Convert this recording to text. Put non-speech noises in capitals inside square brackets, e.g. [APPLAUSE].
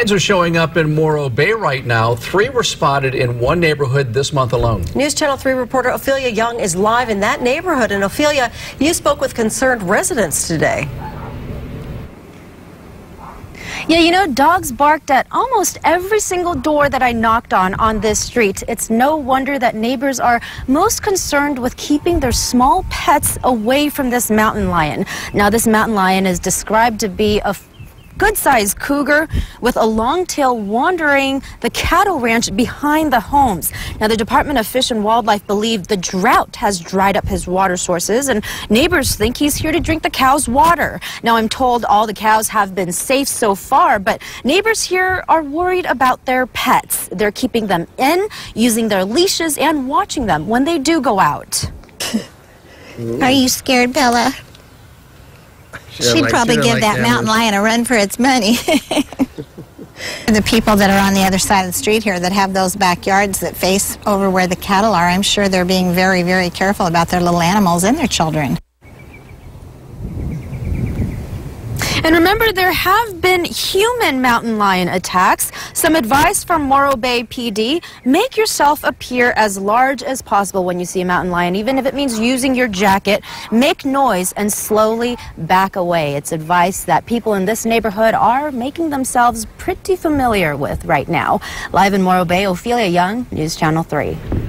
Are showing up in Morro Bay right now. Three were spotted in one neighborhood this month alone. News Channel 3 reporter Ophelia Young is live in that neighborhood. And Ophelia, you spoke with concerned residents today. Yeah, you know, dogs barked at almost every single door that I knocked on on this street. It's no wonder that neighbors are most concerned with keeping their small pets away from this mountain lion. Now, this mountain lion is described to be a good-sized cougar with a long tail wandering the cattle ranch behind the homes. Now, the Department of Fish and Wildlife believe the drought has dried up his water sources, and neighbors think he's here to drink the cows' water. Now, I'm told all the cows have been safe so far, but neighbors here are worried about their pets. They're keeping them in, using their leashes, and watching them when they do go out. [LAUGHS] Are you scared, Bella? She'd probably give like that mountain lion a run for its money. [LAUGHS] the people that are on the other side of the street here that have those backyards that face over where the cattle are, I'm sure they're being very, very careful about their little animals and their children. And remember, there have been human mountain lion attacks. Some advice from Morro Bay PD, make yourself appear as large as possible when you see a mountain lion, even if it means using your jacket. Make noise and slowly back away. It's advice that people in this neighborhood are making themselves pretty familiar with right now. Live in Morro Bay, Ophelia Young, News Channel 3.